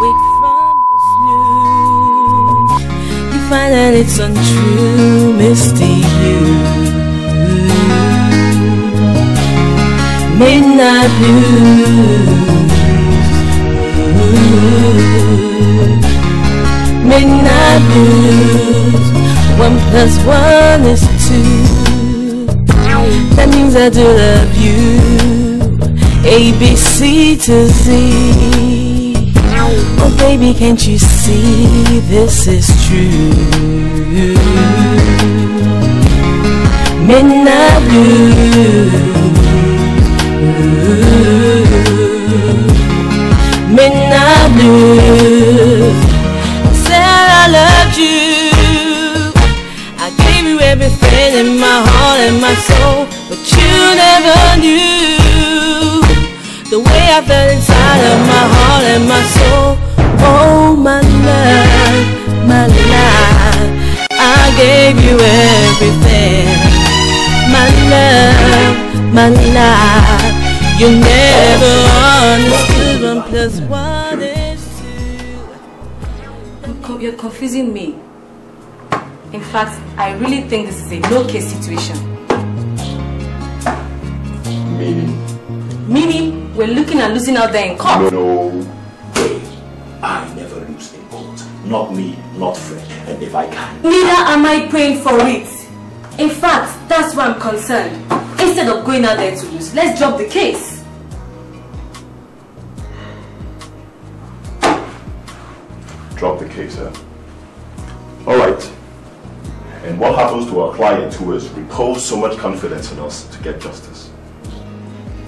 Wake from your snooze. You find that it's untrue, misty you. Midnight blues. Midnight blues. One plus one is two. That means I do love you. A, B, C to Z. Baby, can't you see this is true? Midnight blues. Midnight blues. I said I loved you. I gave you everything in my heart and my soul, but you never knew the way I felt inside of my heart and my soul. Oh, my love, my life, I gave you everything. My love, my life, you never understood one plus one is two. You're co- You're confusing me. In fact, I really think this is a no-case situation. Meaning? Meaning, we're looking at losing out there in court. No Not me, not Fred. And if I can, Neither am I praying for it. In fact, that's why I'm concerned. Instead of going out there to lose, let's drop the case. drop the case, huh? All right. And what happens to our client who has reposed so much confidence in us to get justice?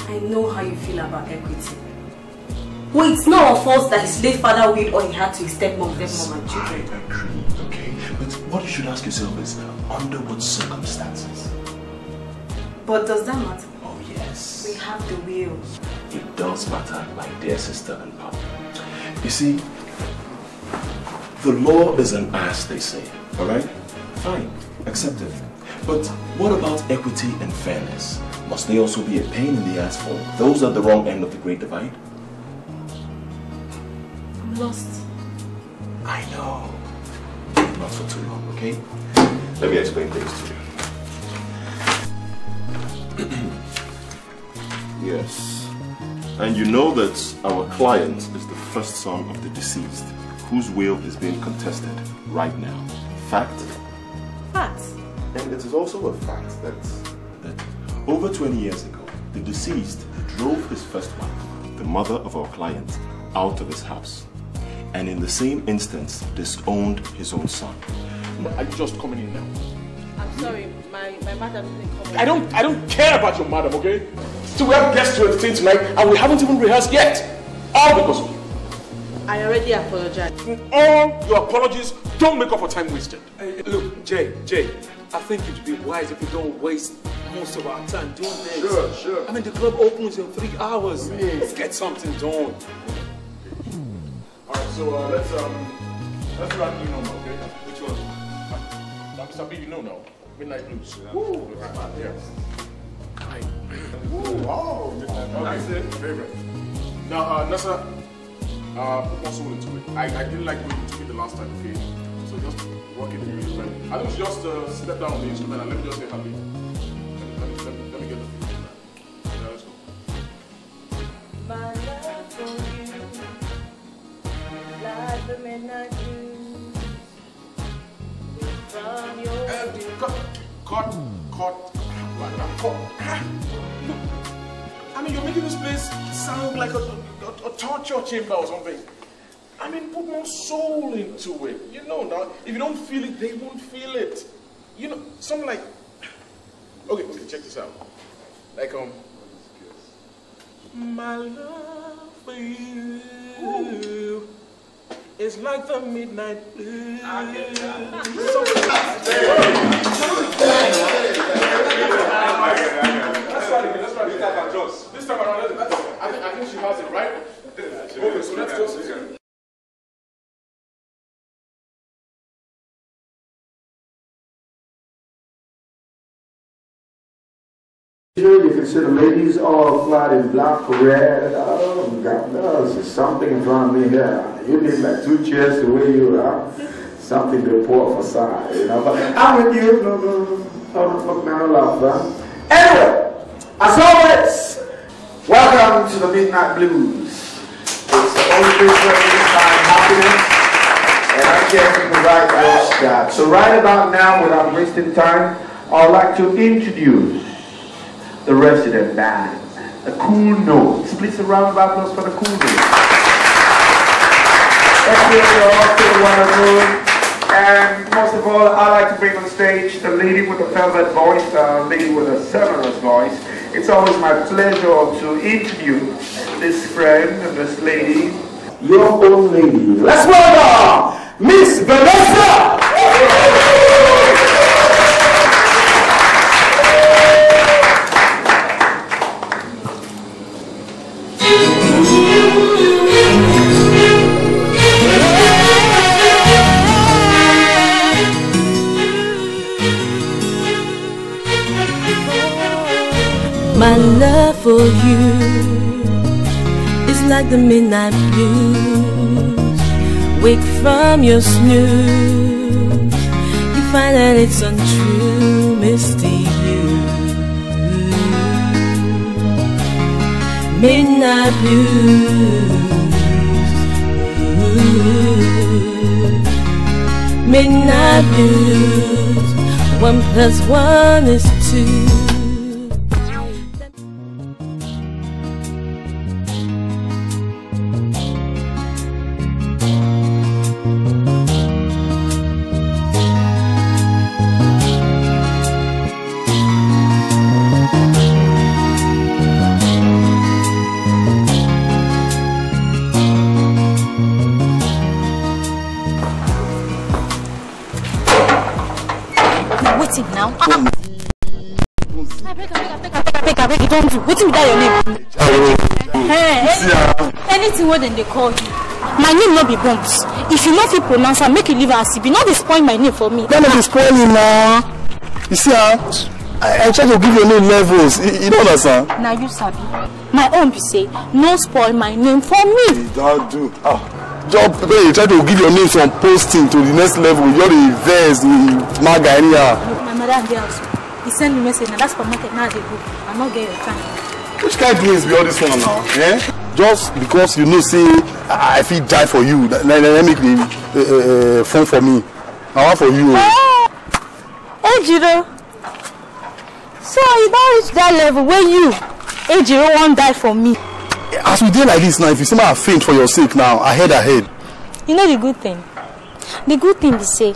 I know how you feel about equity. Well, it's not our fault that his late father willed all he had to his stepmom, stepmom and I agree, okay? But what you should ask yourself is, under what circumstances? But does that matter? Oh, yes. We have the will. It does matter, my dear sister and papa. You see, the law is an ass, they say. All right? Fine, accept it. But what about equity and fairness? Must they also be a pain in the ass for those at the wrong end of the great divide? I'm lost. I know. Not for too long, okay? Let me explain things to you. yes. And you know that our client is the first son of the deceased, whose will is being contested right now. Fact? Fact. And it is also a fact that, that over 20 years ago, the deceased drove his first wife, the mother of our client, out of his house. And in the same instance, disowned his own son. Are you just coming in now? I'm sorry, my, my madam didn't come. I don't I don't care about your madam, okay? So we have guests to entertain tonight and we haven't even rehearsed yet. All because of you. I already apologized. All your apologies don't make up for time wasted. Hey, look, Jay, Jay, I think it would be wise if we don't waste most of our time doing this. Sure, sure. I mean, the club opens in three hours. Let's get something done. Alright, so uh, let's um let's do that new number, okay? Which one? Mr. B, you know now. Midnight Blues. Woo! Yes. Woo! Oh, Midnight Blues. That's it. Favorite. Now, uh, Nessa, uh, put more soul into it. I, I didn't like what you took it the last time, okay? So just work it in your instrument. I think you just uh, step down on the instrument and let me just say happy. Torture chamber or something. I mean, put more soul into it. You know, now, if you don't feel it, they won't feel it. You know, something like, okay, okay, check this out. Like, um, my love for you is like the midnight blue. This time around, I, think, I think she has it, right? Okay. You can see the ladies all clad in black, red. Oh, God there's something in front of me here. You need like two chairs the way you are. Something to pour for side, you know. But I'm with you. No, no, no. No, no, no, no, no. Anyway, as always, welcome to the Midnight Blues. It's the you can happiness. And I'm here to provide just that. So right about now, without wasting time, I'd like to introduce the resident band, the Cool Notes. Please a round of applause for the Cool Notes. Let's all to the wonderful. And most of all, I'd like to bring on stage the lady with the velvet voice, the lady with a sonorous voice. It's always my pleasure to interview this friend and this lady, your own lady. Let's welcome Miss Vanessa! My love for you is like the midnight blues. Wake from your snooze, you find that it's untrue, misty you. Midnight blues, midnight blues. One plus one is two. Wetin now? Ah, ah. abeg abeg abeg abeg abeg abeg you don do wetin be that your name? Hey, any, anything wey dem dey call you. my name no be bones if you no fit pronounce am make you leave am as e be no dey spoil my name for me. no no be spoiling na you see ah i i try to give your name levels you, you don't understand. na you sabi my own be say no spoil my name for me. you don do ah just when you try to give your name from posting to the next level you just dey vex dey maga anyhow. my madam dey house he send me message na that supermarket now i dey go i no get your time. which kind doings be all this one now eh? just because you know say i i fit die for you na na na make the uh, uh, phone for me na one for you o. ejiro so you don reach that level wey you ejiro wan die for me. As we dey like this now if you make i faint for your sake now ahead ahead. you know the good thing the good thing be say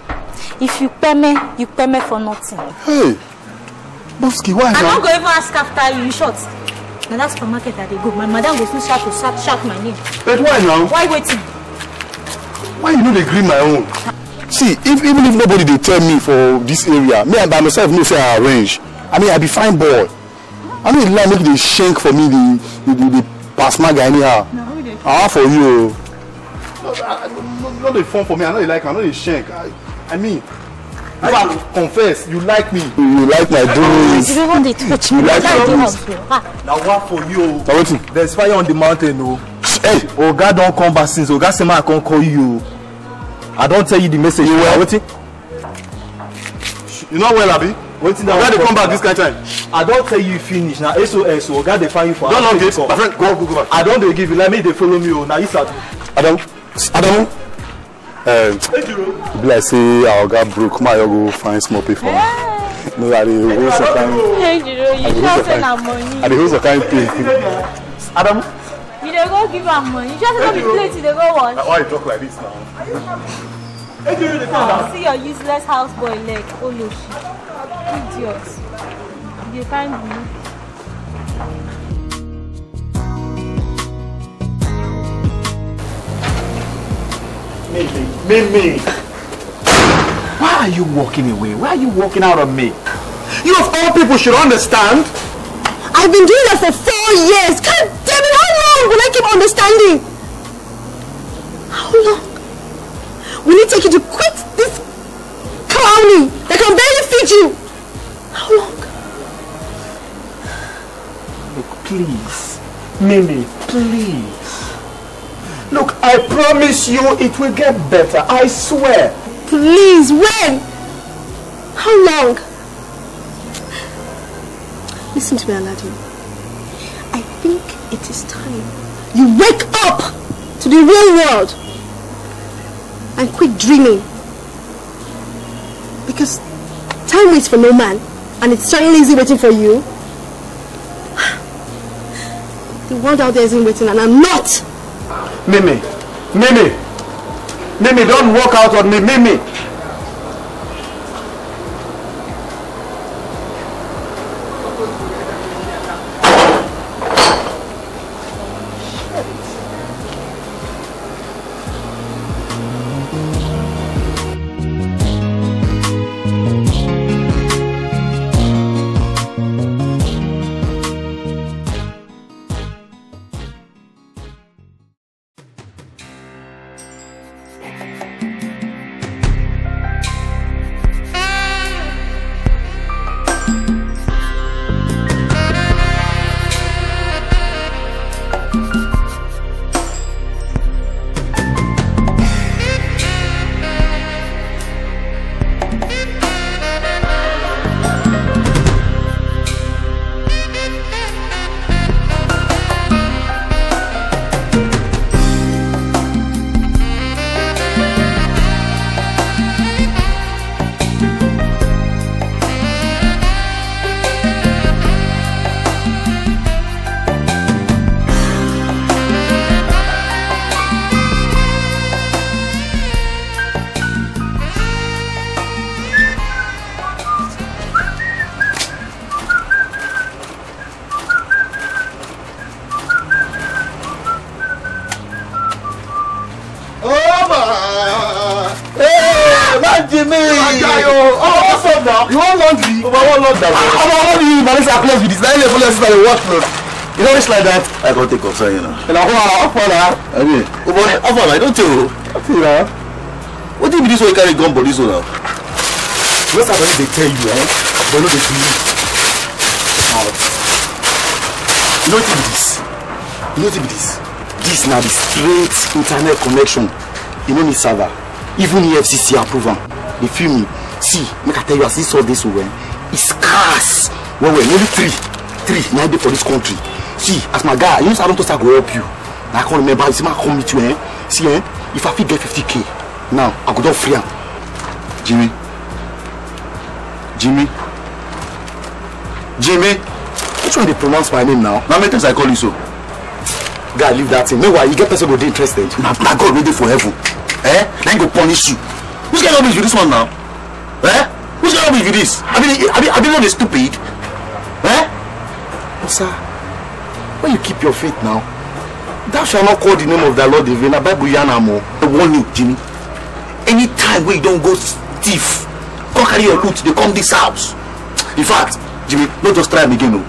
if you peme you peme for nothing. hey boski why i now. no go even ask after you short na that supermarket i dey go my madam go soon start to shout shout my name but why now. why wetin. why you no dey gree my own. see if even if nobody dey tell me for this area me and by myself know say i arrange i mean i be fine boy i no dey lie make dey shank for me dey dey dey dey pass maga anyhow i wan for you no I- no no dey form for me i no dey like am i no dey shank i i mean if i confess you like me. you like my doings. you wan dey touch me You like my o ah na one for you o. na wetin. there's fire on the mountain o. hey oga don come back since oga say make i come call you i don tell you the message. You well? wetin. you know well abi. Wetin oga dey come back this kind time. i don tell you finish na sos o oga dey find you for don house. knock gate my friend go go go back. i don dey give you like make you dey follow me o na you sabi. Adamu, Adamu. Um, e be like say our oga broke, my go find small pay for me. No, I dey hold some kind, ejiro you dey sure hold say some na kind, money I dey hold some kind pay. adamu. you dey go give am money you sure say no be plate you dey go wash. Why you talk like this now? see your useless house boy leg oloshi idiot you find me. Mimi, why are you walking away why are you walking out on me. you of all people should understand. I've been doing that for four years. God damn it, how long will I keep understanding? How long? Will it take you to quit this clowning that can you? How long? Look, please. Mimi, please. Look, I promise you it will get better. I swear. Please, when? How long? Listen to me, Aladdin. I think it is time you wake up to the real world and quit dreaming. Because time waits for no man, and it's certainly easy waiting for you. The world out there isn't waiting, and I'm not. Mimi, Mimi, Mimi, don't walk out on me, Mimi. You want laundry? Over one not that. I'm on the Melissa close with this. Now you follow sister wash clothes. You know it's like that. I can't take concern, you know. And I'm going to now. I mean, how far I don't tell you. See now. What do you mean this one carry gun for this one now? Most of them they tell you, eh? But no, they believe. You know what it is? You know what it is? This now the straight internet connection. You know need server. Even EFCC approve am. They feel me. See, make I tell you as this all this well, it's scarce. Well, well, maybe three. Three now dey for this country. See, as my guy, you know say I don't think I go help you. Now I can't remember, see, I come meet you, eh? See, eh? If I fit get 50k, now I go don free am. Jimmy. Jimmy. Jimmy. Which one dey pronounce my name now? Now make sense I call you so. Guy, leave that thing. Meanwhile, you get person go dey interested. Na na God wey dey for heaven. Eh? Na him go punish you. Which kind of rubbish be this one now? Eh? Of rubbish be this? I mean, I mean, I mean, not stupid. Eh? But sir, when you keep your faith now, thou shalt not call the name of thy Lord in vain. Bible yarn am o. I warn you, Jimmy. Anytime wey you don go thief, come carry your loot, dey come this house. In fact, Jimmy, no just try am again o.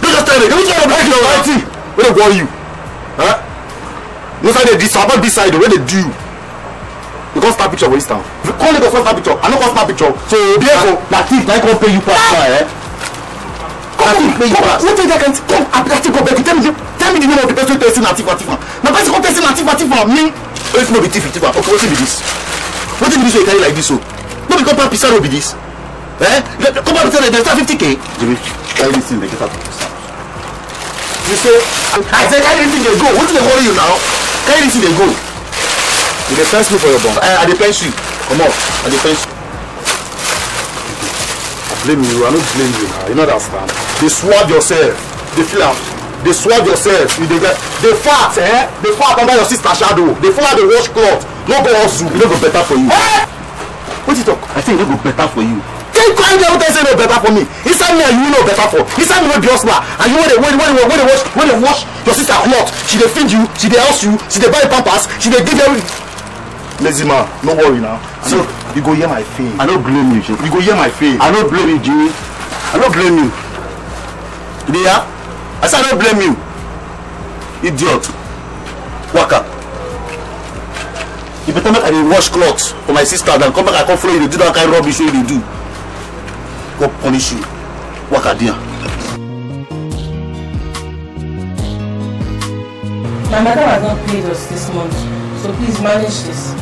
No just try am again. Which rubbish be that? Wetin? Wey dey worry you? Huh? No side dey dis about this side o wey dey do you? You come snap picture for Insta. If you come Lagos come snap picture, I no come snap picture. So therefore, na thief na him come pay you pass now, eh? Na thief pay you pass. wetin dey can come abirati go beg you tell me the tell me the name of the person wey tell you say na thief na thief na. Na person come tell you say na thief na thief na me. If no be thief, thief, okay, wetin be this? Wetin be this wey you carry like this o? No be compound pisa no be this? Eh? Compound pisa dey start 50k? Jimmy, carry this thing dey get out of this house. You say, I say carry this thing dey go. Wetin dey worry you now? Carry this thing dey go. You dey fence me for your bunk. I, I dey fence you. Comot. I dey fence you. blame you, I no blame you now. You no understand. Dey swab yourself. Dey feel am. Dey swab yourself. You dey get dey fat eh? Dey fat under your sister shadow. Dey follow dey wash cloth. No go hustle. E no go better for you. Eh? Wetin talk? I say e no go better for you. Take time dey tell say no better for me. Inside me and you no better for. Inside me wey be hustler and you wey dey wey dey wey dey wash wey dey wash your sister cloth. She dey feed you, she dey house you, she dey buy you pampers, she dey give you. Lazy man, no worry now. See, you go hear my fame. I no blame you, Jimmy. You go hear my fame. I no blame you, Jimmy. I no blame you. You dey hear? I say I no blame you. Idiot. Waka. You better make I dey wash cloth for my sister than come back I come follow you dey do that kind rubbish wey you dey do. Go punish you. Waka there. My madam has not paid us this month, so please manage this.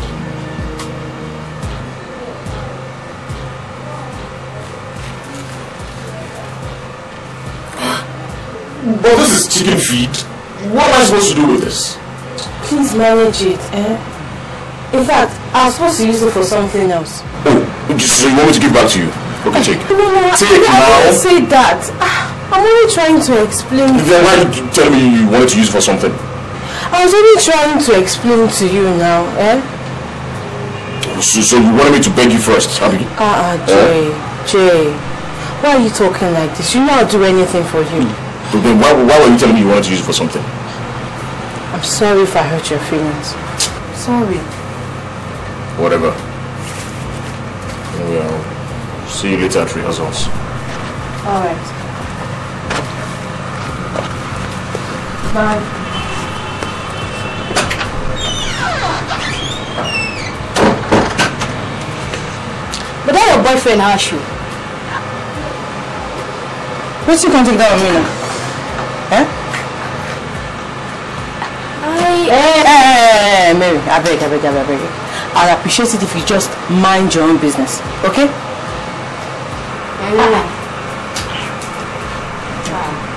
But this is chicken feed. What am I supposed to do with this? Please manage it, eh? In fact, I was supposed to use it for something else. Oh, so you want me to give back to you? Okay, take. No, no, no. Take I, I now. didn't say that. Ah, I'm only trying to explain. Then why did you tell me you wanted to use it for something? I was only trying to explain to you now, eh? So, so you wanted me to beg you first, Abby? Ah, uh, Jay, Jay. Why are you talking like this? You know I'll do anything for you. But then why, why were you telling me you wanted to use it for something? I'm sorry if I hurt your feelings. Sorry. Whatever. Anyway, I'll see you later at rehearsals. Alright. Bye. But that your boyfriend ask you. What's you contact that with me now? I... Hey, hey, hey, hey, Mary, I beg, I beg, I beg, I beg. I'd appreciate it if you just mind your own business, okay? So,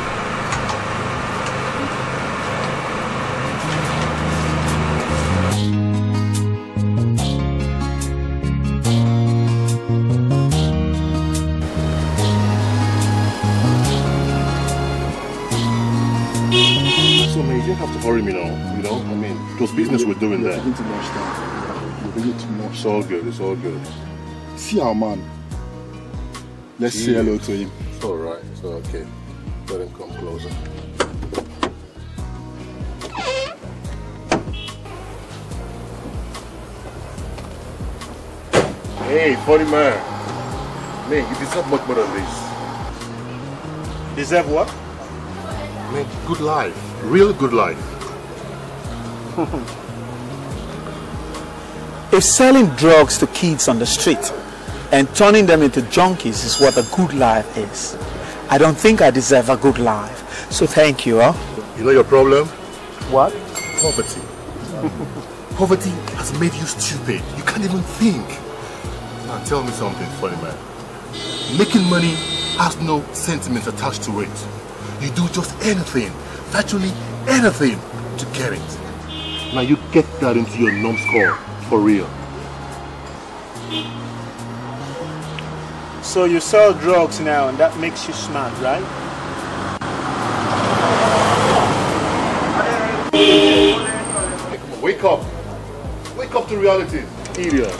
man, you don't have to hurry me now. You know, I mean, it was business we're doing there. taking too much time. You're really too much. It's all good. It's all good. See our man. Let's say hello to him. It's all right. It's all okay. Let him come closer. Hey, funny man. Man, you deserve much more than this. Deserve what? Man, good life. Real good life. If selling drugs to kids on the street and turning them into junkies is what a good life is, I don't think I deserve a good life. So thank you, huh? You know your problem? What? Poverty. Poverty has made you stupid. You can't even think. Now tell me something, funny man. Making money has no sentiments attached to it. You do just anything, virtually anything to get it. Now you get that into your numbskull for real. So you sell drugs now and that makes you smart, right? Hey, come on, wake up. Wake up to reality, idiot.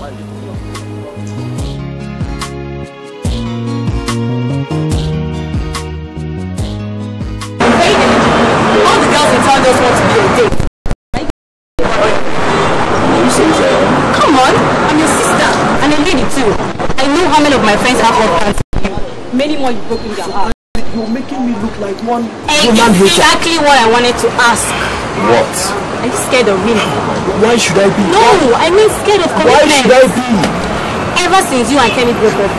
All the town just want to be a date. Come on, I'm your sister and a lady too. I know how many of my friends have like you. Many more you've broken their heart. You're making me look like one Exactly what I wanted to ask. What? Are you scared of me? Why should I be? No, I mean scared of Why commitment. should I be? Ever since you and Kemi broke up.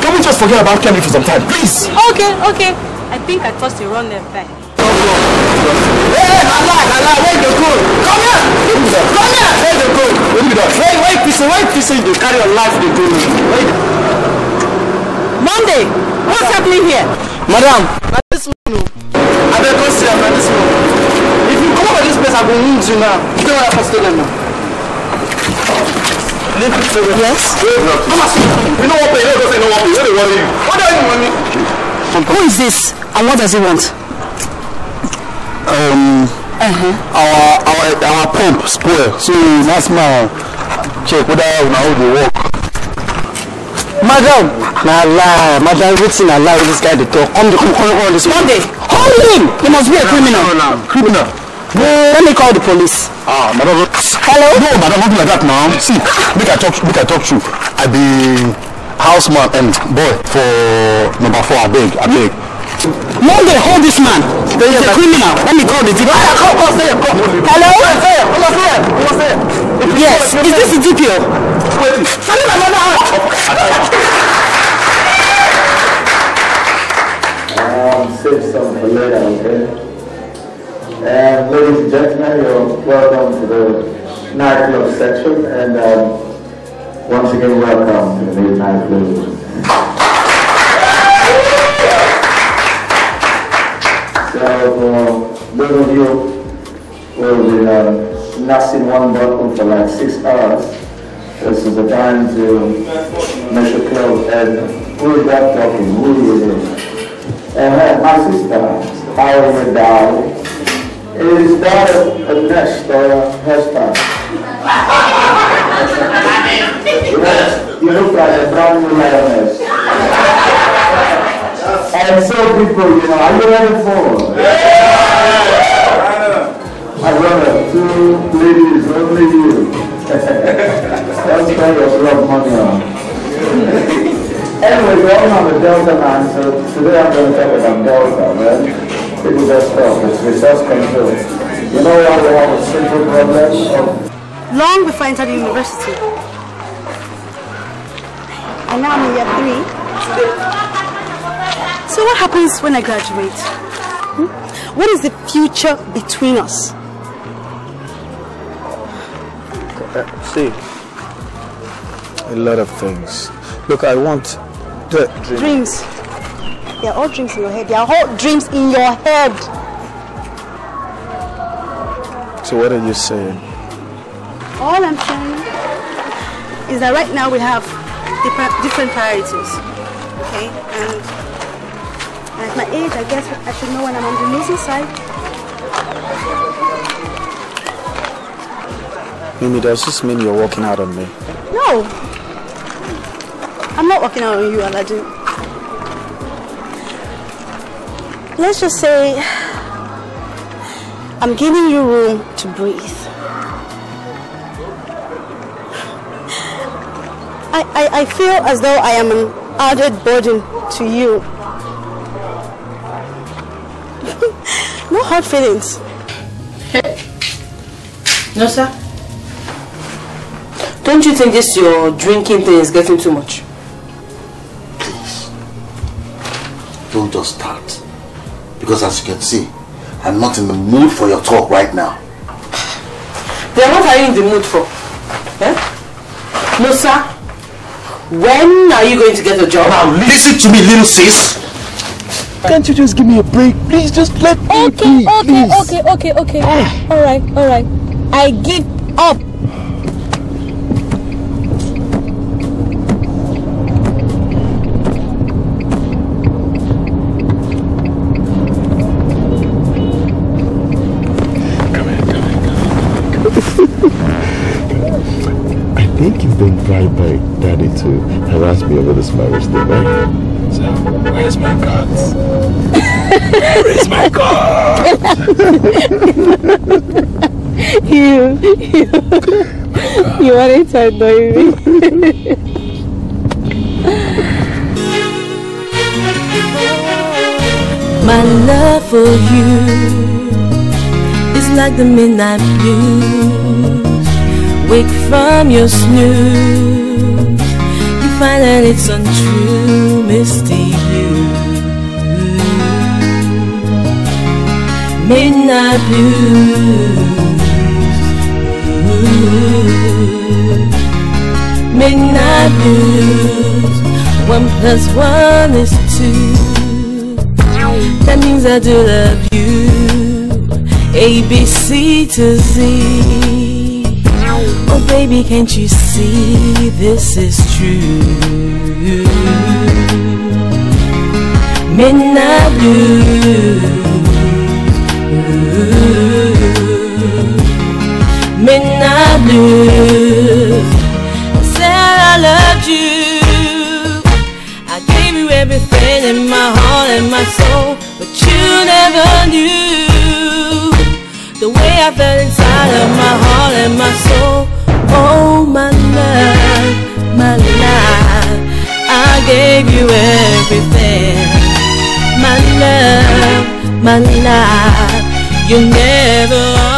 Can we just forget about Kelly for some time, please? Okay, okay. I think I tossed a run left back. Hey, Allah, Allah, where you go? Come here! Come here! Where you go? Where you go? Where, where you where you you carry your life they go? Where you Monday, what's happening here? Madam, na this one o. Abeg come see am na this one. If you come over this place, I go wound you now. You know what I for them now. Yes? Come on, you know what pay, you know what say you know what pay, you know they worry you. What do you money? Who is this and what does he want? Um, our our our pump spoil, so last man check whether una how dey work. Madam, na lie, madam, wetin na lie this guy dey talk. Come dey come come come this Monday, hold him! He must be a criminal. criminal. No, let me call the police. Ah, madam. Hello? No, madam, don't like that now. See, make I talk, make I talk true. I be houseman and boy for number four. Abeg, abeg. Monday, hold this man. He's a criminal. Let me call the DPO. Come, come, stay here, come. Hello? Stay here, come, stay here, come, stay here. Yes, is this the DPO? wetin send my mother out. Um, save some for later, okay? And ladies and gentlemen, you're welcome to the nightclub section, and um, once again, welcome to the Midnight Blues. For those of you have been um, nursing one bottle for like six hours, this is the time to measure club. And who is that talking? Who is it? And my sister, you, darling? Is that a, a nest or a hairstyle? you look like a brand new lioness. And so people, you know, are you ready for? My brother, two ladies, only you. Don't spend your blood money on. anyway, we're all on the Delta man, so today I'm going to talk about Delta, man. People just stop, it's resource control. You know why we have a simple problem Long before I entered university. And now I'm in year three. So what happens when I graduate? Hmm? What is the future between us? Uh, see, a lot of things. Look, I want the dream. Dreams. They are all dreams in your head. They are all dreams in your head. So what are you saying? All I'm saying is that right now we have different, different priorities. Okay? And at my age, I guess I should know when I'm on the losing side. Mimi, does this mean you're walking out on me? No! I'm not walking out on you, Aladdin. Let's just say I'm giving you room to breathe. I, I, I feel as though I am an added burden to you. Hard feelings. No, sir. Don't you think this your drinking thing is getting too much? Don't just start. Because as you can see, I'm not in the mood for your talk right now. Then what are you in the mood for? Eh? No, sir. When are you going to get a job? Now listen to me, little sis. Can't you just give me a break? Please, just let me Okay, be, okay, please. okay, okay, okay. All right, all right. I give up. Come on, come on. I think you've been bribed by daddy to harass me over this marriage thing, right? So, where's my cards? Where's my cards? you, you, you wanted to annoy me. My love for you is like the midnight blues. Wake from your snooze, you find that it's untrue, misty Midnight blues. Midnight blues. One plus one is two. That means I do love you. A, B, C to Z. Oh, baby, can't you see this is true? Midnight blues. Midnight blues. I said I loved you. I gave you everything in my heart and my soul, but you never knew the way I felt inside of my heart and my soul. Oh, my love, my life, I gave you everything. My love, my life, you never are.